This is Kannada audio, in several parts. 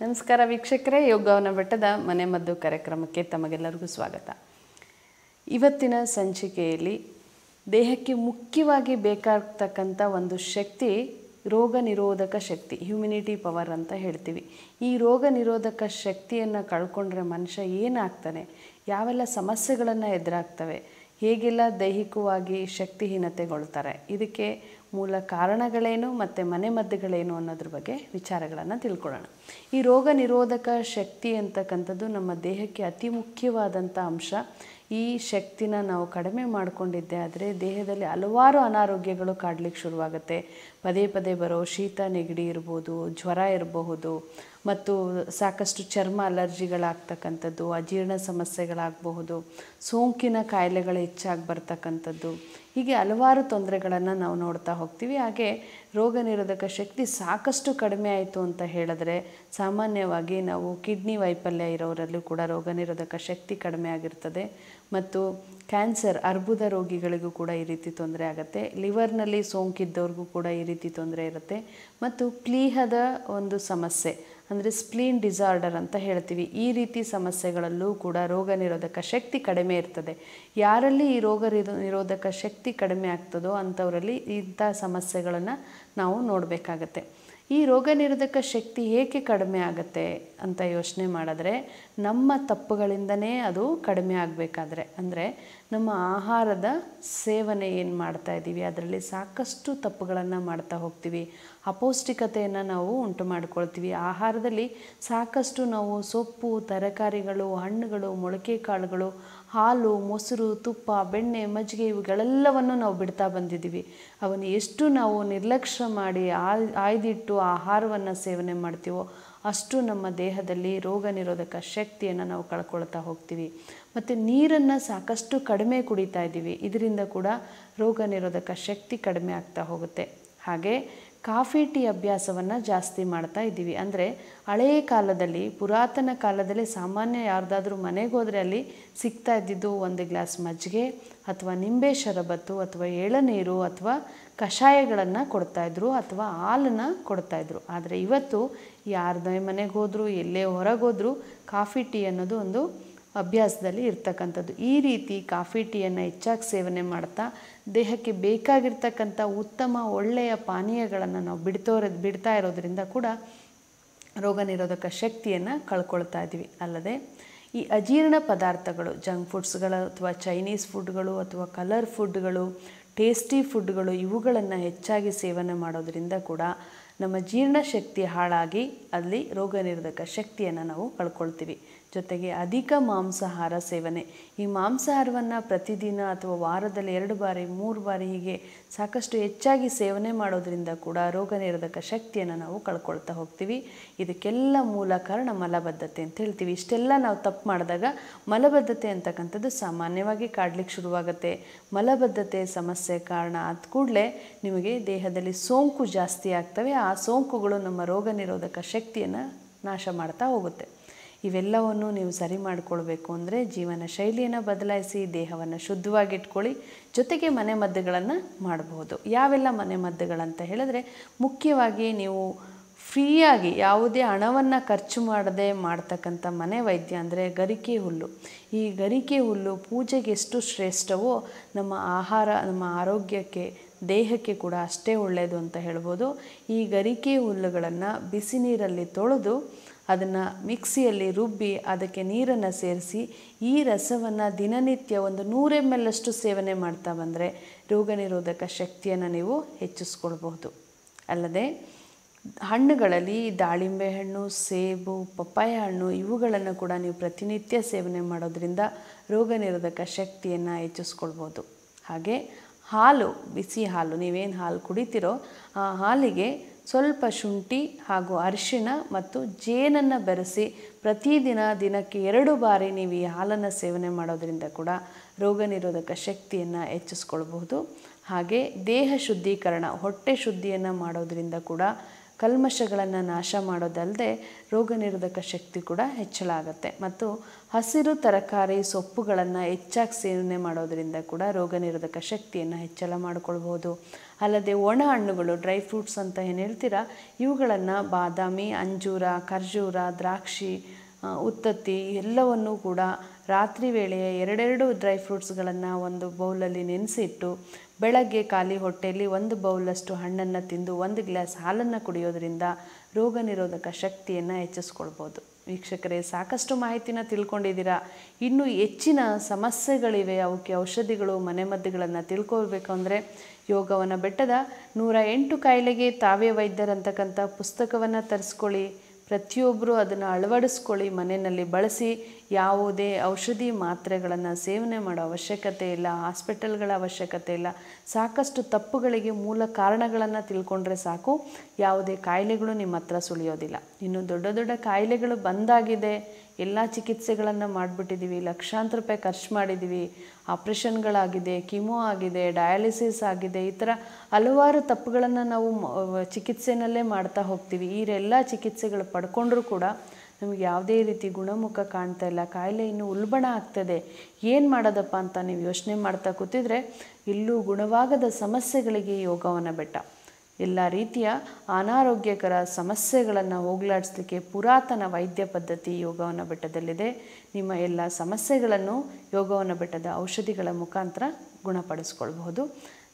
ನಮಸ್ಕಾರ ವೀಕ್ಷಕರೇ, ಯೋಗವನ ಬೆಟ್ಟದ ಮನೆ ಮದ್ದು ಕಾರ್ಯಕ್ರಮಕ್ಕೆ ತಮಗೆಲ್ಲರಿಗೂ ಸ್ವಾಗತ. ಇವತ್ತಿನ ಸಂಚಿಕೆಯಲ್ಲಿ ದೇಹಕ್ಕೆ ಮುಖ್ಯವಾಗಿ ಬೇಕಾಗ್ತಕ್ಕಂಥ ಒಂದು ಶಕ್ತಿ ರೋಗ ನಿರೋಧಕ ಶಕ್ತಿ ಹ್ಯುಮಿನಿಟಿ ಪವರ್ ಅಂತ ಹೇಳ್ತೀವಿ. ಈ ರೋಗ ನಿರೋಧಕ ಶಕ್ತಿಯನ್ನು ಕಳ್ಕೊಂಡ್ರೆ ಮನುಷ್ಯ ಏನಾಗ್ತಾನೆ? ಯಾವೆಲ್ಲ ಸಮಸ್ಯೆಗಳನ್ನು ಎದುರಾಗ್ತವೆ? ಹೇಗೆಲ್ಲ ದೈಹಿಕವಾಗಿ ಶಕ್ತಿಹೀನತೆಗೊಳ್ತಾರೆ? ಇದಕ್ಕೆ ಮೂಲ ಕಾರಣಗಳೇನು ಮತ್ತು ಮನೆಮದ್ದುಗಳೇನು ಅನ್ನೋದ್ರ ಬಗ್ಗೆ ವಿಚಾರಗಳನ್ನು ತಿಳ್ಕೊಳ್ಳೋಣ. ಈ ರೋಗ ನಿರೋಧಕ ಶಕ್ತಿ ಅಂತಕ್ಕಂಥದ್ದು ನಮ್ಮ ದೇಹಕ್ಕೆ ಅತಿ ಮುಖ್ಯವಾದಂಥ ಅಂಶ. ಈ ಶಕ್ತಿನ ನಾವು ಕಡಿಮೆ ಮಾಡಿಕೊಂಡಿದ್ದೆ ಆದರೆ ದೇಹದಲ್ಲಿ ಹಲವಾರು ಅನಾರೋಗ್ಯಗಳು ಕಾಡಲಿಕ್ಕೆ ಶುರುವಾಗುತ್ತೆ. ಪದೇ ಪದೇ ಬರೋ ಶೀತ, ನೆಗಡಿ ಇರ್ಬೋದು, ಜ್ವರ ಇರಬಹುದು, ಮತ್ತು ಸಾಕಷ್ಟು ಚರ್ಮ ಅಲರ್ಜಿಗಳಾಗ್ತಕ್ಕಂಥದ್ದು, ಅಜೀರ್ಣ ಸಮಸ್ಯೆಗಳಾಗಬಹುದು, ಸೋಂಕಿನ ಕಾಯಿಲೆಗಳು ಹೆಚ್ಚಾಗಿ ಬರ್ತಕ್ಕಂಥದ್ದು. ಹೀಗೆ ಹಲವಾರು ತೊಂದರೆಗಳನ್ನು ನಾವು ನೋಡ್ತಾ ಹೋಗ್ತೀವಿ. ಹಾಗೆ ರೋಗ ನಿರೋಧಕ ಶಕ್ತಿ ಸಾಕಷ್ಟು ಕಡಿಮೆ ಆಯಿತು ಅಂತ ಹೇಳಿದ್ರೆ ಸಾಮಾನ್ಯವಾಗಿ ನಾವು ಕಿಡ್ನಿ ವೈಫಲ್ಯ ಇರೋರಲ್ಲೂ ಕೂಡ ರೋಗ ನಿರೋಧಕ ಶಕ್ತಿ ಕಡಿಮೆ ಆಗಿರ್ತದೆ. ಮತ್ತು ಕ್ಯಾನ್ಸರ್, ಅರ್ಬುದ ರೋಗಿಗಳಿಗೂ ಕೂಡ ಈ ರೀತಿ ತೊಂದರೆ ಆಗುತ್ತೆ. ಲಿವರ್ನಲ್ಲಿ ಸೋಂಕಿದ್ದವ್ರಿಗೂ ಕೂಡ ಈ ರೀತಿ ತೊಂದರೆ ಇರುತ್ತೆ. ಮತ್ತು ಪ್ಲೀಹದ ಒಂದು ಸಮಸ್ಯೆ ಅಂದರೆ ಸ್ಪ್ಲೀನ್ ಡಿಸಾರ್ಡರ್ ಅಂತ ಹೇಳ್ತೀವಿ. ಈ ರೀತಿ ಸಮಸ್ಯೆಗಳಲ್ಲೂ ಕೂಡ ರೋಗ ನಿರೋಧಕ ಶಕ್ತಿ ಕಡಿಮೆ ಇರ್ತದೆ. ಯಾರಲ್ಲಿ ಈ ರೋಗ ನಿರೋಧಕ ಶಕ್ತಿ ಕಡಿಮೆ ಆಗ್ತದೋ ಅಂಥವರಲ್ಲಿ ಇಂಥ ಸಮಸ್ಯೆಗಳನ್ನು ನಾವು ನೋಡಬೇಕಾಗತ್ತೆ. ಈ ರೋಗ ನಿರೋಧಕ ಶಕ್ತಿ ಏಕೆ ಕಡಿಮೆ ಆಗುತ್ತೆ ಅಂತ ಯೋಚನೆ ಮಾಡಿದ್ರೆ ನಮ್ಮ ತಪ್ಪುಗಳಿಂದನೇ ಅದು ಕಡಿಮೆ ಆಗಬೇಕಾದ್ರೆ. ಅಂದರೆ ನಮ್ಮ ಆಹಾರದ ಸೇವನೆ ಏನು ಮಾಡ್ತಾ ಇದ್ದೀವಿ, ಅದರಲ್ಲಿ ಸಾಕಷ್ಟು ತಪ್ಪುಗಳನ್ನು ಮಾಡ್ತಾ ಹೋಗ್ತೀವಿ. ಅಪೌಷ್ಟಿಕತೆಯನ್ನು ನಾವು ಉಂಟು ಮಾಡ್ಕೊಳ್ತೀವಿ. ಆಹಾರದಲ್ಲಿ ಸಾಕಷ್ಟು ನಾವು ಸೊಪ್ಪು, ತರಕಾರಿಗಳು, ಹಣ್ಣುಗಳು, ಮೊಳಕೆ ಕಾಳುಗಳು, ಹಾಲು, ಮೊಸರು, ತುಪ್ಪ, ಬೆಣ್ಣೆ, ಮಜ್ಜಿಗೆ ಇವುಗಳೆಲ್ಲವನ್ನು ನಾವು ಬಿಡ್ತಾ ಬಂದಿದ್ದೀವಿ. ಅವನ್ನು ಎಷ್ಟು ನಾವು ನಿರ್ಲಕ್ಷ್ಯ ಮಾಡಿ ಆಯ್ ಆಯ್ದಿಟ್ಟು ಆಹಾರವನ್ನು ಸೇವನೆ ಮಾಡ್ತೀವೋ ಅಷ್ಟು ನಮ್ಮ ದೇಹದಲ್ಲಿ ರೋಗ ನಿರೋಧಕ ಶಕ್ತಿಯನ್ನು ನಾವು ಕಳ್ಕೊಳ್ತಾ ಹೋಗ್ತೀವಿ. ಮತ್ತು ನೀರನ್ನು ಸಾಕಷ್ಟು ಕಡಿಮೆ ಕುಡಿತಾ ಇದ್ದೀವಿ. ಇದರಿಂದ ಕೂಡ ರೋಗ ನಿರೋಧಕ ಶಕ್ತಿ ಕಡಿಮೆ ಆಗ್ತಾ ಹೋಗುತ್ತೆ. ಹಾಗೆ ಕಾಫಿ ಟೀ ಅಭ್ಯಾಸವನ್ನು ಜಾಸ್ತಿ ಮಾಡ್ತಾ ಇದ್ದೀವಿ. ಅಂದರೆ ಹಳೆಯ ಕಾಲದಲ್ಲಿ, ಪುರಾತನ ಕಾಲದಲ್ಲಿ ಸಾಮಾನ್ಯ ಯಾರ್ದಾದ್ರೂ ಮನೆಗೆ ಹೋದರೆ ಅಲ್ಲಿ ಸಿಗ್ತಾ ಇದ್ದಿದ್ದು ಒಂದು ಗ್ಲಾಸ್ ಮಜ್ಜಿಗೆ ಅಥವಾ ನಿಂಬೆ ಶರಬತ್ತು ಅಥವಾ ಎಳನೀರು ಅಥವಾ ಕಷಾಯಗಳನ್ನು ಕೊಡ್ತಾಯಿದ್ರು ಅಥವಾ ಹಾಲನ್ನು ಕೊಡ್ತಾಯಿದ್ರು ಆದರೆ ಇವತ್ತು ಯಾರ್ದೇ ಮನೆಗೆ ಹೋದರೂ, ಎಲ್ಲೇ ಹೊರಗೋದ್ರೂ ಕಾಫಿ ಟೀ ಅನ್ನೋದು ಒಂದು ಅಭ್ಯಾಸದಲ್ಲಿ ಇರ್ತಕ್ಕಂಥದ್ದು. ಈ ರೀತಿ ಕಾಫಿ ಟೀಯನ್ನು ಹೆಚ್ಚಾಗಿ ಸೇವನೆ ಮಾಡ್ತಾ, ದೇಹಕ್ಕೆ ಬೇಕಾಗಿರ್ತಕ್ಕಂಥ ಉತ್ತಮ ಒಳ್ಳೆಯ ಪಾನೀಯಗಳನ್ನು ನಾವು ಬಿಡ್ತೋರ, ಬಿಡ್ತಾ ಇರೋದರಿಂದ ಕೂಡ ರೋಗ ನಿರೋಧಕ ಶಕ್ತಿಯನ್ನು ಕಳ್ಕೊಳ್ತಾ ಇದ್ದೀವಿ ಅಲ್ಲದೆ ಈ ಅಜೀರ್ಣ ಪದಾರ್ಥಗಳು, ಜಂಕ್ ಫುಡ್ಸ್ಗಳು ಅಥವಾ ಚೈನೀಸ್ ಫುಡ್ಗಳು ಅಥವಾ ಕಲರ್ ಫುಡ್ಗಳು, ಟೇಸ್ಟಿ ಫುಡ್ಗಳು, ಇವುಗಳನ್ನು ಹೆಚ್ಚಾಗಿ ಸೇವನೆ ಮಾಡೋದರಿಂದ ಕೂಡ ನಮ್ಮ ಜೀರ್ಣಶಕ್ತಿ ಹಾಳಾಗಿ ಅಲ್ಲಿ ರೋಗ ನಿರೋಧಕ ಶಕ್ತಿಯನ್ನು ನಾವು ಕಳ್ಕೊಳ್ತೀವಿ. ಜೊತೆಗೆ ಅಧಿಕ ಮಾಂಸಾಹಾರ ಸೇವನೆ. ಈ ಮಾಂಸಾಹಾರವನ್ನು ಪ್ರತಿದಿನ ಅಥವಾ ವಾರದಲ್ಲಿ ಎರಡು ಬಾರಿ, ಮೂರು ಬಾರಿ ಹೀಗೆ ಸಾಕಷ್ಟು ಹೆಚ್ಚಾಗಿ ಸೇವನೆ ಮಾಡೋದ್ರಿಂದ ಕೂಡ ರೋಗ ನಿರೋಧಕ ಶಕ್ತಿಯನ್ನು ನಾವು ಕಳ್ಕೊಳ್ತಾ ಹೋಗ್ತೀವಿ. ಇದಕ್ಕೆಲ್ಲ ಮೂಲ ಕಾರಣ ಮಲಬದ್ಧತೆ ಅಂತ ಹೇಳ್ತೀವಿ. ಇಷ್ಟೆಲ್ಲ ನಾವು ತಪ್ಪು ಮಾಡಿದಾಗ ಮಲಬದ್ಧತೆ ಅಂತಕ್ಕಂಥದ್ದು ಸಾಮಾನ್ಯವಾಗಿ ಕಾಡ್ಲಿಕ್ಕೆ ಶುರುವಾಗುತ್ತೆ. ಮಲಬದ್ಧತೆ ಸಮಸ್ಯೆ ಕಾರಣ ಆದ ಕೂಡಲೇ ನಿಮಗೆ ದೇಹದಲ್ಲಿ ಸೋಂಕು ಜಾಸ್ತಿ ಆಗ್ತವೆ. ಆ ಸೋಂಕುಗಳು ನಮ್ಮ ರೋಗ ನಿರೋಧಕ ಶಕ್ತಿಯನ್ನು ನಾಶ ಮಾಡ್ತಾ ಹೋಗುತ್ತೆ. ಇವೆಲ್ಲವನ್ನು ನೀವು ಸರಿ ಮಾಡಿಕೊಳ್ಬೇಕು ಅಂದರೆ ಜೀವನ ಶೈಲಿಯನ್ನು ಬದಲಾಯಿಸಿ, ದೇಹವನ್ನು ಶುದ್ಧವಾಗಿಟ್ಕೊಳ್ಳಿ, ಜೊತೆಗೆ ಮನೆ ಮದ್ದುಗಳನ್ನು ಮಾಡಬಹುದು. ಯಾವೆಲ್ಲ ಮನೆ ಮದ್ದುಗಳಂತ ಹೇಳಿದ್ರೆ, ಮುಖ್ಯವಾಗಿ ನೀವು ಫ್ರೀಯಾಗಿ ಯಾವುದೇ ಹಣವನ್ನು ಖರ್ಚು ಮಾಡದೆ ಮಾಡ್ತಕ್ಕಂಥ ಮನೆ ವೈದ್ಯ ಅಂದರೆ ಗರಿಕೆ ಹುಲ್ಲು. ಈ ಗರಿಕೆ ಹುಲ್ಲು ಪೂಜೆಗೆ ಎಷ್ಟು ಶ್ರೇಷ್ಠವೋ, ನಮ್ಮ ಆಹಾರ, ನಮ್ಮ ಆರೋಗ್ಯಕ್ಕೆ, ದೇಹಕ್ಕೆ ಕೂಡ ಅಷ್ಟೇ ಒಳ್ಳೆಯದು ಅಂತ ಹೇಳ್ಬೋದು. ಈ ಗರಿಕೆ ಹುಲ್ಲುಗಳನ್ನು ಬಿಸಿ ನೀರಲ್ಲಿ ತೊಳೆದು ಅದನ್ನು ಮಿಕ್ಸಿಯಲ್ಲಿ ರುಬ್ಬಿ ಅದಕ್ಕೆ ನೀರನ್ನು ಸೇರಿಸಿ ಈ ರಸವನ್ನು ದಿನನಿತ್ಯ ಒಂದು ನೂರ ಎಂ ಎಲ್ ಅಷ್ಟು ಸೇವನೆ ಮಾಡ್ತಾ ಬಂದರೆ ರೋಗ ನಿರೋಧಕ ಶಕ್ತಿಯನ್ನು ನೀವು ಹೆಚ್ಚಿಸ್ಕೊಳ್ಬಹುದು. ಅಲ್ಲದೆ ಹಣ್ಣುಗಳಲ್ಲಿ ದಾಳಿಂಬೆ ಹಣ್ಣು, ಸೇಬು, ಪಪ್ಪಾಯ ಹಣ್ಣು ಇವುಗಳನ್ನು ಕೂಡ ನೀವು ಪ್ರತಿನಿತ್ಯ ಸೇವನೆ ಮಾಡೋದ್ರಿಂದ ರೋಗ ನಿರೋಧಕ ಶಕ್ತಿಯನ್ನು ಹೆಚ್ಚಿಸ್ಕೊಳ್ಬೋದು ಹಾಗೆ ಹಾಲು, ಬಿಸಿ ಹಾಲು, ನೀವೇನು ಹಾಲು ಕುಡಿತೀರೋ ಆ ಹಾಲಿಗೆ ಸ್ವಲ್ಪ ಶುಂಠಿ ಹಾಗೂ ಅರಿಶಿನ ಮತ್ತು ಜೇನನ್ನು ಬೆರೆಸಿ ಪ್ರತಿದಿನ ದಿನಕ್ಕೆ ಎರಡು ಬಾರಿ ನೀವು ಈ ಹಾಲನ್ನು ಸೇವನೆ ಮಾಡೋದರಿಂದ ಕೂಡ ರೋಗ ನಿರೋಧಕ ಶಕ್ತಿಯನ್ನು ಹೆಚ್ಚಿಸ್ಕೊಳ್ಬಹುದು. ಹಾಗೆ ದೇಹ ಶುದ್ಧೀಕರಣ, ಹೊಟ್ಟೆ ಶುದ್ಧಿಯನ್ನು ಮಾಡೋದರಿಂದ ಕೂಡ ಕಲ್ಮಶಗಳನ್ನು ನಾಶ ಮಾಡೋದಲ್ಲದೆ ರೋಗ ನಿರೋಧಕ ಶಕ್ತಿ ಕೂಡ ಹೆಚ್ಚಳ ಆಗುತ್ತೆ ಮತ್ತು ಹಸಿರು ತರಕಾರಿ ಸೊಪ್ಪುಗಳನ್ನು ಹೆಚ್ಚಾಗಿ ಸೇವನೆ ಮಾಡೋದರಿಂದ ಕೂಡ ರೋಗ ನಿರೋಧಕ ಶಕ್ತಿಯನ್ನು ಹೆಚ್ಚಳ ಮಾಡಿಕೊಳ್ಬೋದು ಅಲ್ಲದೆ ಒಣ ಹಣ್ಣುಗಳು ಡ್ರೈ ಫ್ರೂಟ್ಸ್ ಅಂತ ಏನು ಹೇಳ್ತೀರಾ? ಇವುಗಳನ್ನು ಬಾದಾಮಿ, ಅಂಜೂರ, ಖರ್ಜೂರ, ದ್ರಾಕ್ಷಿ ಉತ್ತತ್ತಿ ಎಲ್ಲವನ್ನೂ ಕೂಡ ರಾತ್ರಿ ವೇಳೆಯ ಎರಡೆರಡು ಡ್ರೈ ಫ್ರೂಟ್ಸ್ಗಳನ್ನು ಒಂದು ಬೌಲಲ್ಲಿ ನೆನೆಸಿಟ್ಟು ಬೆಳಗ್ಗೆ ಖಾಲಿ ಹೊಟ್ಟೆಯಲ್ಲಿ ಒಂದು ಬೌಲಷ್ಟು ಹಣ್ಣನ್ನು ತಿಂದು ಒಂದು ಗ್ಲಾಸ್ ಹಾಲನ್ನು ಕುಡಿಯೋದ್ರಿಂದ ರೋಗ ನಿರೋಧಕ ಶಕ್ತಿಯನ್ನು ಹೆಚ್ಚಿಸ್ಕೊಳ್ಬೋದು. ವೀಕ್ಷಕರೇ, ಸಾಕಷ್ಟು ಮಾಹಿತಿನ ತಿಳ್ಕೊಂಡಿದ್ದೀರಾ? ಇನ್ನೂ ಹೆಚ್ಚಿನ ಸಮಸ್ಯೆಗಳಿವೆ, ಅವಕ್ಕೆ ಔಷಧಿಗಳು, ಮನೆಮದ್ದುಗಳನ್ನು ತಿಳ್ಕೊಬೇಕು ಅಂದರೆ ಯೋಗವನ ಬೆಟ್ಟದ ನೂರ ಎಂಟು ಕಾಯಿಲೆಗೆ ತಾವೇ ವೈದ್ಯರಂತಕ್ಕಂಥ ಪುಸ್ತಕವನ್ನು ತರಿಸ್ಕೊಳ್ಳಿ. ಪ್ರತಿಯೊಬ್ಬರು ಅದನ್ನು ಅಳವಡಿಸ್ಕೊಳ್ಳಿ ಮನೆಯಲ್ಲಿ ಬಳಸಿ ಯಾವುದೇ ಔಷಧಿ ಮಾತ್ರೆಗಳನ್ನು ಸೇವನೆ ಮಾಡೋ ಅವಶ್ಯಕತೆ ಇಲ್ಲ, ಹಾಸ್ಪಿಟಲ್ಗಳ ಅವಶ್ಯಕತೆ ಇಲ್ಲ. ಸಾಕಷ್ಟು ತಪ್ಪುಗಳಿಗೆ ಮೂಲ ಕಾರಣಗಳನ್ನು ತಿಳ್ಕೊಂಡ್ರೆ ಸಾಕು. ಯಾವುದೇ ಕಾಯಿಲೆಗಳು ನಿಮ್ಮ ಹತ್ರ ಸುಳಿಯೋದಿಲ್ಲ. ಇನ್ನು ದೊಡ್ಡ ದೊಡ್ಡ ಕಾಯಿಲೆಗಳು ಬಂದಾಗಿದೆ. ಎಲ್ಲ ಚಿಕಿತ್ಸೆಗಳನ್ನು ಮಾಡಿಬಿಟ್ಟಿದ್ದೀವಿ ಲಕ್ಷಾಂತರ ರೂಪಾಯಿ ಖರ್ಚು ಮಾಡಿದ್ದೀವಿ ಆಪ್ರೇಷನ್ಗಳಾಗಿದೆ, ಕಿಮೋ ಆಗಿದೆ, ಡಯಾಲಿಸಿಸ್ ಆಗಿದೆ. ಈ ಥರ ಹಲವಾರು ತಪ್ಪುಗಳನ್ನು ನಾವು ಚಿಕಿತ್ಸೆನಲ್ಲೇ ಮಾಡ್ತಾ ಹೋಗ್ತೀವಿ. ಈ ಎಲ್ಲ ಚಿಕಿತ್ಸೆಗಳು ಪಡ್ಕೊಂಡ್ರೂ ಕೂಡ ನಮಗೆ ಯಾವುದೇ ರೀತಿ ಗುಣಮುಖ ಕಾಣ್ತಾ ಇಲ್ಲ, ಕಾಯಿಲೆ ಇನ್ನೂ ಉಲ್ಬಣ ಆಗ್ತದೆ, ಏನು ಮಾಡೋದಪ್ಪ ಅಂತ ನೀವು ಯೋಚನೆ ಮಾಡ್ತಾ ಕೂತಿದ್ರೆ ಇಲ್ಲೂ ಗುಣವಾಗದ ಸಮಸ್ಯೆಗಳಿಗೆ ಯೋಗವನ ಬೆಟ್ಟ. ಎಲ್ಲ ರೀತಿಯ ಅನಾರೋಗ್ಯಕರ ಸಮಸ್ಯೆಗಳನ್ನು ಹೋಗಲಾಡಿಸ್ಲಿಕ್ಕೆ ಪುರಾತನ ವೈದ್ಯ ಪದ್ಧತಿ ಯೋಗವನ ಬೆಟ್ಟದಲ್ಲಿದೆ. ನಿಮ್ಮ ಎಲ್ಲ ಸಮಸ್ಯೆಗಳನ್ನು ಯೋಗವನ ಬೆಟ್ಟದ ಔಷಧಿಗಳ ಮುಖಾಂತರ ಗುಣಪಡಿಸ್ಕೊಳ್ಬಹುದು.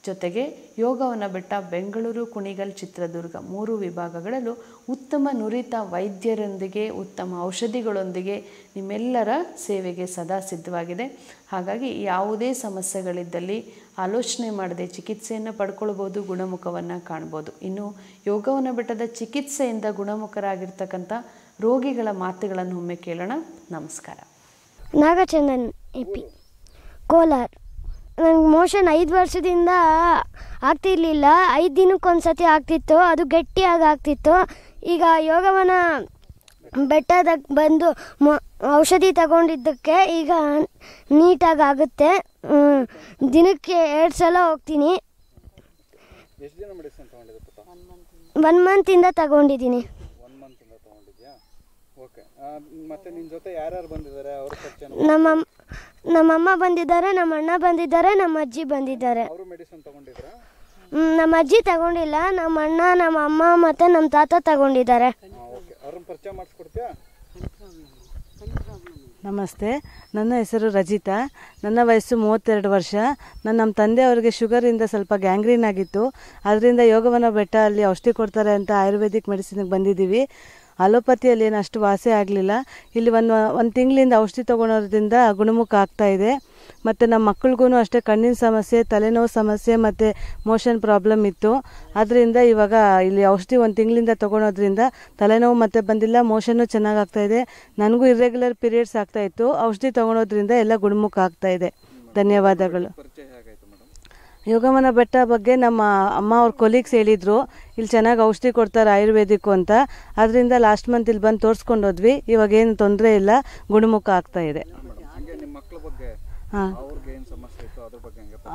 ಜೊತೆಗೆ ಯೋಗವನ್ನು ಬೆಟ್ಟ ಬೆಂಗಳೂರು ಕುಣಿಗಲ್ ಚಿತ್ರದುರ್ಗ ಮೂರು ವಿಭಾಗಗಳಲ್ಲೂ ಉತ್ತಮ ನುರಿತ ವೈದ್ಯರೊಂದಿಗೆ, ಉತ್ತಮ ಔಷಧಿಗಳೊಂದಿಗೆ ನಿಮ್ಮೆಲ್ಲರ ಸೇವೆಗೆ ಸದಾ ಸಿದ್ಧವಾಗಿದೆ. ಹಾಗಾಗಿ ಯಾವುದೇ ಸಮಸ್ಯೆಗಳಿದ್ದಲ್ಲಿ ಆಲೋಚನೆ ಮಾಡದೆ ಚಿಕಿತ್ಸೆಯನ್ನು ಪಡ್ಕೊಳ್ಬೋದು, ಗುಣಮುಖವನ್ನು ಕಾಣ್ಬೋದು. ಇನ್ನು ಯೋಗವನ್ನು ಬೆಟ್ಟದ ಚಿಕಿತ್ಸೆಯಿಂದ ಗುಣಮುಖರಾಗಿರ್ತಕ್ಕಂಥ ರೋಗಿಗಳ ಮಾತುಗಳನ್ನು ಒಮ್ಮೆ ಕೇಳೋಣ. ನಮಸ್ಕಾರ. ನಾಗಚಂದನ್ ಎಪಿ ಕೋಲಾರ್. ನನಗೆ ಮೋಷನ್ ಐದು ವರ್ಷದಿಂದ ಆಗ್ತಿರ್ಲಿಲ್ಲ. ಐದು ದಿನಕ್ಕೊಂದ್ಸತಿ ಆಗ್ತಿತ್ತು. ಅದು ಗಟ್ಟಿಯಾಗಿ ಆಗ್ತಿತ್ತು. ಈಗ ಯೋಗವನ ಬೆಟ್ಟದಾಗ ಬಂದು ಮೊ ಔಷಧಿ ತಗೊಂಡಿದ್ದಕ್ಕೆ ಈಗ ನೀಟಾಗಿ ಆಗುತ್ತೆ. ದಿನಕ್ಕೆ ಎರಡು ಸಲ ಹೋಗ್ತೀನಿ. ಒನ್ ಮಂತಿಂದ ತಗೊಂಡಿದ್ದೀನಿ. ನಮ್ಮ ನಮ್ಮಮ್ಮ ಬಂದಿದ್ದಾರೆ ನಮ್ಮ ಅಣ್ಣ ಬಂದಿದ್ದಾರೆ ನಮ್ಮ ಅಜ್ಜಿ ಬಂದಿದ್ದಾರೆ. ಅವರು ಮೆಡಿಸಿನ್ ತೊಗೊಂಡಿದ್ರಾ? ನಮ್ಮ ಅಜ್ಜಿ ತಗೊಂಡಿಲ್ಲ ನಮ್ಮ ಅಣ್ಣ ನಮ್ಮ ಅಮ್ಮ ಮತ್ತು ನಮ್ಮ ತಾತ ತಗೊಂಡಿದ್ದಾರೆ. ನಮಸ್ತೆ ನನ್ನ ಹೆಸರು ರಜಿತಾ. ನನ್ನ ವಯಸ್ಸು ಮೂವತ್ತೆರಡು ವರ್ಷ. ನನ್ನ ನಮ್ಮ ತಂದೆ ಅವರಿಗೆ ಶುಗರಿಂದ ಸ್ವಲ್ಪ ಗ್ಯಾಂಗ್ರೀನ್ ಆಗಿತ್ತು. ಅದರಿಂದ ಯೋಗವನ ಬೆಟ್ಟ ಅಲ್ಲಿ ಔಷಧಿ ಕೊಡ್ತಾರೆ ಅಂತ ಆಯುರ್ವೇದಿಕ್ ಮೆಡಿಸಿನ್ಗೆ ಬಂದಿದ್ದೀವಿ. ಅಲೋಪತಿಯಲ್ಲಿ ಏನು ಅಷ್ಟು ವಾಸಿ ಆಗಲಿಲ್ಲ. ಇಲ್ಲಿ ಒಂದು ಒಂದು ತಿಂಗಳಿಂದ ಔಷಧಿ ತೊಗೊಳೋದ್ರಿಂದ ಗುಣಮುಖ ಆಗ್ತಾ ಇದೆ. ಮತ್ತು ನಮ್ಮ ಮಕ್ಳಿಗೂ ಅಷ್ಟೇ ಕಣ್ಣಿನ ಸಮಸ್ಯೆ, ತಲೆನೋವು ಸಮಸ್ಯೆ ಮತ್ತು ಮೋಷನ್ ಪ್ರಾಬ್ಲಮ್ ಇತ್ತು. ಅದರಿಂದ ಇವಾಗ ಇಲ್ಲಿ ಔಷಧಿ ಒಂದು ತಿಂಗಳಿಂದ ತೊಗೊಳೋದ್ರಿಂದ ತಲೆನೋವು ಮತ್ತೆ ಬಂದಿಲ್ಲ, ಮೋಷನ್ನು ಚೆನ್ನಾಗಿ ಇದೆ. ನನಗೂ ಇರ್ರೆಗ್ಯುಲರ್ ಪೀರಿಯಡ್ಸ್ ಆಗ್ತಾ ಇತ್ತು. ಔಷಧಿ ತೊಗೊಳೋದ್ರಿಂದ ಎಲ್ಲ ಗುಣಮುಖ ಆಗ್ತಾ ಇದೆ. ಧನ್ಯವಾದಗಳು. ಯೋಗಮನ ಬೆಟ್ಟ ಬಗ್ಗೆ ನಮ್ಮ ಅಮ್ಮ ಅವ್ರ ಕೊಲೀಗ್ಸ್ ಹೇಳಿದರು. ಇಲ್ಲಿ ಚೆನ್ನಾಗಿ ಔಷಧಿ ಕೊಡ್ತಾರೆ ಆಯುರ್ವೇದಿಕ್ಕು ಅಂತ. ಅದರಿಂದ ಲಾಸ್ಟ್ ಮಂತ್ ಇಲ್ಲಿ ಬಂದು ತೋರಿಸ್ಕೊಂಡು ಹೋದ್ವಿ ಇವಾಗೇನು ತೊಂದರೆ ಇಲ್ಲ. ಗುಣಮುಖ ಆಗ್ತಾ ಇದೆ ಮೇಡಮ್ ಹಂಗೆ ನಿಮ್ಮ ಮಕ್ಳ ಬಗ್ಗೆ ಹಾಂ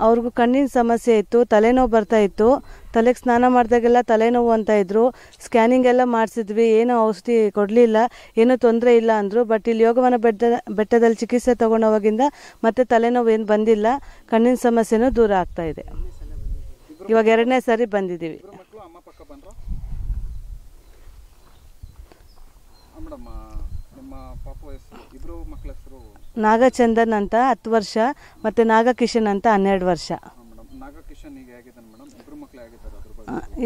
ಅವ್ರಿಗೆ ಕಣ್ಣಿನ ಸಮಸ್ಯೆ ಇತ್ತು ತಲೆನೋವು ಬರ್ತಾ ಇತ್ತು. ತಲೆಗೆ ಸ್ನಾನ ಮಾಡಿದಾಗೆಲ್ಲ ತಲೆನೋವು ಅಂತ ಇದ್ರು. ಸ್ಕ್ಯಾನಿಂಗ್ ಎಲ್ಲ ಮಾಡಿಸಿದ್ವಿ ಏನೂ ಔಷಧಿ ಕೊಡಲಿಲ್ಲ ಏನೂ ತೊಂದರೆ ಇಲ್ಲ ಅಂದರು. ಬಟ್ ಇಲ್ಲಿ ಯೋಗವನ ಬೆಟ್ಟ ಬೆಟ್ಟದಲ್ಲಿ ಚಿಕಿತ್ಸೆ ತೊಗೊಂಡೋವಾಗಿಂದ ಮತ್ತೆ ತಲೆನೋವು ಏನು ಬಂದಿಲ್ಲ ಕಣ್ಣಿನ ಸಮಸ್ಯೆನೂ ದೂರ ಆಗ್ತಾ ಇದೆ. ಇವಾಗ ಎರಡನೇ ಸಾರಿ ಬಂದಿದ್ದೀವಿ. ನಿಮ್ಮ ಪಾಪ ಹೆಸರು ಇಬ್ಬರು ಮಕ್ಕಳ ಹೆಸರು ನಾಗಚಂದನ್ ಅಂತ ಹತ್ತು ವರ್ಷ ಮತ್ತು ನಾಗಕಿಶನ್ ಅಂತ ಹನ್ನೆರಡು ವರ್ಷ.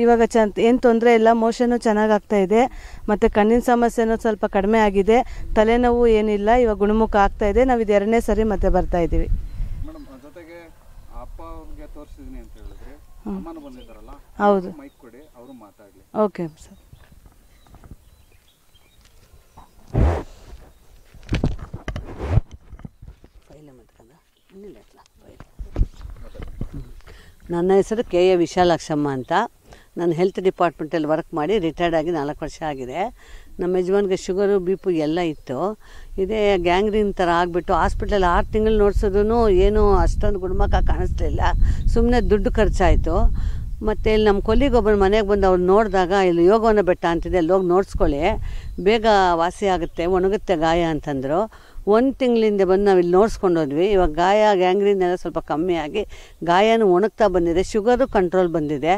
ಇವಾಗ ಚಂದ ಏನು ತೊಂದರೆ ಇಲ್ಲ ಮೋಷನು ಚೆನ್ನಾಗಿ ಆಗ್ತಾ ಇದೆ ಮತ್ತು ಕಣ್ಣಿನ ಸಮಸ್ಯೆನೂ ಸ್ವಲ್ಪ ಕಡಿಮೆ ಆಗಿದೆ ತಲೆನೋವು ಏನಿಲ್ಲ ಇವಾಗ ಗುಣಮುಖ ಆಗ್ತಾ ಇದೆ ನಾವು ಇದು ಎರಡನೇ ಸರಿ ಮತ್ತೆ ಬರ್ತಾ ಇದ್ದೀವಿ ಹೌದು ಜೊತೆಗೆ ಅಪ್ಪ ಅವ್ರಿಗೆ ತೋರಿಸಿದೀನಿ ಅಂತ ಹೇಳಿದ್ರಿ ಅಮ್ಮನ ಬಂದಿದ್ದಾರಲ್ಲ ಹೌದು ಮೈಕ್ ಕೊಡಿ ಅವರು ಮಾತಾಡಲಿ ಓಕೆ ಸರ್ ನನ್ನ ಹೆಸರು ಕೆ ಎ ವಿಶಾಲಾಕ್ಷಮ್ಮ ಅಂತ. ನಾನು ಹೆಲ್ತ್ ಡಿಪಾರ್ಟ್ಮೆಂಟಲ್ಲಿ ವರ್ಕ್ ಮಾಡಿ ರಿಟೈರ್ಡ್ ಆಗಿ ನಾಲ್ಕು ವರ್ಷ ಆಗಿದೆ. ನಮ್ಮ ಯಜಮಾನ್ಗೆ ಶುಗರು ಬಿ ಪಿ ಎಲ್ಲ ಇತ್ತು. ಇದೇ ಗ್ಯಾಂಗ್ರೀನ್ ಥರ ಆಗಿಬಿಟ್ಟು ಹಾಸ್ಪಿಟ್ಲಲ್ಲಿ ಆರು ತಿಂಗಳು ನೋಡ್ಸಿದ್ರು ಏನೂ ಅಷ್ಟೊಂದು ಗುಣಮುಖ ಕಾಣಿಸ್ಲಿಲ್ಲ. ಸುಮ್ಮನೆ ದುಡ್ಡು ಖರ್ಚಾಯಿತು. ಮತ್ತು ಇಲ್ಲಿ ನಮ್ಮ ಕೊಲ್ಲಿಗೊಬ್ಬರು ಮನೆಗೆ ಬಂದು ಅವ್ರು ನೋಡಿದಾಗ ಇಲ್ಲಿ ಯೋಗವನ ಬೆಟ್ಟ ಅಂತಿದೆ, ಅಲ್ಲಿ ಹೋಗಿ ನೋಡಿಸ್ಕೊಳ್ಳಿ. ಬೇಗ ವಾಸಿ ಆಗುತ್ತೆ, ಒಣಗುತ್ತೆ ಗಾಯ ಅಂತಂದರು. ಒಂದು ತಿಂಗಳಿಂದ ಬಂದು ನಾವು ಇಲ್ಲಿ ನೋಡ್ಸ್ಕೊಂಡು ಹೋದ್ವಿ. ಇವಾಗ ಗಾಯ ಗ್ಯಾಂಗ್ರೀನೆಲ್ಲ ಸ್ವಲ್ಪ ಕಮ್ಮಿ ಆಗಿ ಗಾಯನೂ ಒಣಗ್ತಾ ಬಂದಿದೆ, ಶುಗರು ಕಂಟ್ರೋಲ್ ಬಂದಿದೆ.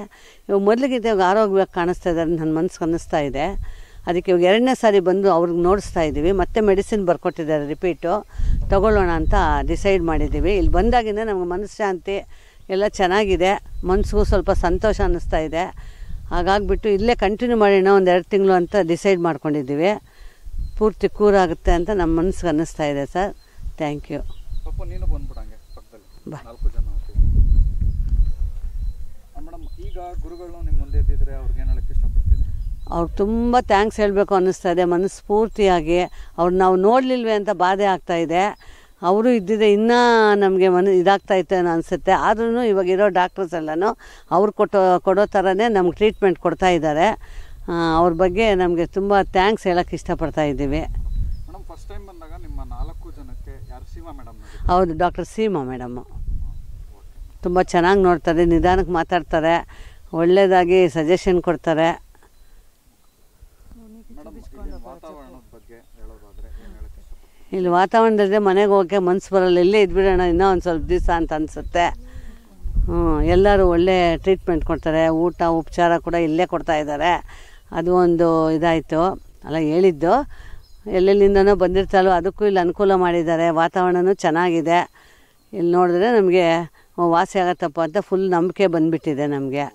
ಇವಾಗ ಮೊದಲಿಗಿಂತ ಇವಾಗ ಆರೋಗ್ಯವಾಗಿ ಕಾಣಿಸ್ತಾ ಇದ್ದಾರೆ ನನ್ನ ಮನಸ್ಸು ಅನ್ನಿಸ್ತಾ ಇದೆ. ಅದಕ್ಕೆ ಇವಾಗ ಎರಡನೇ ಸಾರಿ ಬಂದು ಅವ್ರಿಗೆ ನೋಡಿಸ್ತಾ ಇದ್ದೀವಿ ಮತ್ತೆ ಮೆಡಿಸಿನ್ ಬರ್ಕೊಟ್ಟಿದ್ದಾರೆ, ರಿಪೀಟು. ತಗೊಳ್ಳೋಣ ಅಂತ ಡಿಸೈಡ್ ಮಾಡಿದ್ದೀವಿ. ಇಲ್ಲಿ ಬಂದಾಗಿಂದ ನಮ್ಗೆ ಮನಃಶಾಂತಿ ಎಲ್ಲ ಚೆನ್ನಾಗಿದೆ. ಮನಸ್ಸಿಗೂ ಸ್ವಲ್ಪ ಸಂತೋಷ ಅನ್ನಿಸ್ತಾ ಇದೆ. ಹಾಗಾಗ್ಬಿಟ್ಟು ಇಲ್ಲೇ ಕಂಟಿನ್ಯೂ ಮಾಡೋಣ ಒಂದು ಎರಡು ತಿಂಗಳು ಅಂತ ಡಿಸೈಡ್ ಮಾಡ್ಕೊಂಡಿದ್ದೀವಿ. ಪೂರ್ತಿ ಕೂರಾಗುತ್ತೆ ಅಂತ ನಮ್ಮ ಮನಸ್ಸಿಗೆ ಅನ್ನಿಸ್ತಾ ಇದೆ ಸರ್. ಥ್ಯಾಂಕ್ ಯು ಅವ್ರು ನೀನು ಬಂದ್ಬಿಡಂಗೆ ಪಕ್ಕದಲ್ಲಿ. ಬಾ. ನಾಲ್ಕು ಜನ ಮೇಡಮ್ ಈಗ ಗುರುಗಳು ನಿಮ್ಮ ಮುಂದೆ ಇದ್ದಿದ್ರೆ ಅವ್ರಿಗೆ ಏನು ಹೇಳಕ್ಕೆ ಇಷ್ಟಪಡ್ತಿದ್ರಿ? ಅವ್ರಿಗೆ ತುಂಬ ಥ್ಯಾಂಕ್ಸ್ ಹೇಳಬೇಕು ಅನ್ನಿಸ್ತಾ ಇದೆ. ಮನಸ್ಫೂರ್ತಿಯಾಗಿ ಅವ್ರು ನಾವು ನೋಡಲಿಲ್ವೇ ಅಂತ ಬಾಧೆ ಆಗ್ತಾ ಇದೆ. ಅವರು ಇದ್ದಿದ್ದೆ ಇನ್ನೂ ನಮಗೆ ಮನ ಇದಾಗ್ತಾ ಇತ್ತು ಏನೋ ಅನಿಸುತ್ತೆ. ಆದ್ರೂ ಇವಾಗ ಇರೋ ಡಾಕ್ಟರ್ಸ್ ಎಲ್ಲನೂ ಅವ್ರು ಕೊಟ್ಟೋ ಕೊಡೋ ಥರನೇ ನಮ್ಗೆ ಟ್ರೀಟ್ಮೆಂಟ್ ಕೊಡ್ತಾ ಇದ್ದಾರೆ ಅವ್ರ ಬಗ್ಗೆ ನಮಗೆ ತುಂಬ ಥ್ಯಾಂಕ್ಸ್ ಹೇಳೋಕ್ಕೆ ಇಷ್ಟಪಡ್ತಾ ಇದ್ದೀವಿ. ಮೇಡಮ್ ಫಸ್ಟ್ ಟೈಮ್ ಬಂದಾಗ ನಿಮ್ಮ ನಾಲ್ಕು ಜನಕ್ಕೆ ಯಾರು ಸೀಮಾ ಮೇಡಮ್ ಹೌದು ಡಾಕ್ಟರ್ ಸೀಮಾ ಮೇಡಮ್ಮು ತುಂಬ ಚೆನ್ನಾಗಿ ನೋಡ್ತಾರೆ ನಿಧಾನಕ್ಕೆ ಮಾತಾಡ್ತಾರೆ ಒಳ್ಳೆಯದಾಗಿ ಸಜೆಷನ್ ಕೊಡ್ತಾರೆ ಮೇಡಮ್ ಇಲ್ಲಿ ವಾತಾವರಣದ ಬಗ್ಗೆ ಹೇಳೋದಾದ್ರೆ ಏನು ಹೇಳಕ್ಕೆ ಇಷ್ಟಪಡ್ತೀರಿ ಇಲ್ಲಿ ವಾತಾವರಣದಲ್ಲದೆ, ಮನೆಗೆ ಹೋಗೋಕ್ಕೆ ಮನ್ಸು ಬರಲ್ಲ. ಇಲ್ಲೇ ಇದ್ಬಿಡೋಣ, ಇನ್ನೂ ಒಂದು ಸ್ವಲ್ಪ ದಿವಸ ಅಂತ ಅನಿಸುತ್ತೆ. ಹ್ಞೂ ಎಲ್ಲರೂ ಒಳ್ಳೆ ಟ್ರೀಟ್ಮೆಂಟ್ ಕೊಡ್ತಾರೆ. ಊಟ, ಉಪಚಾರ ಕೂಡ ಇಲ್ಲೇ ಕೊಡ್ತಾ ಇದ್ದಾರೆ. ಅದು ಒಂದು ಇದಾಯಿತು. ಅಲ್ಲ, ಹೇಳಿದ್ದು. ಎಲ್ಲೆಲ್ಲಿಂದನೋ ಬಂದಿರ್ತಾರೋ, ಅದಕ್ಕೂ ಇಲ್ಲಿ ಅನುಕೂಲ ಮಾಡಿದ್ದಾರೆ. ವಾತಾವರಣನೂ ಚೆನ್ನಾಗಿದೆ. ಇಲ್ಲಿ ನೋಡಿದ್ರೆ ನಮಗೆ ವಾಸಿ ಆಗತ್ತಪ್ಪ ಅಂತ ಫುಲ್ ನಂಬಿಕೆ ಬಂದುಬಿಟ್ಟಿದೆ ನಮಗೆ.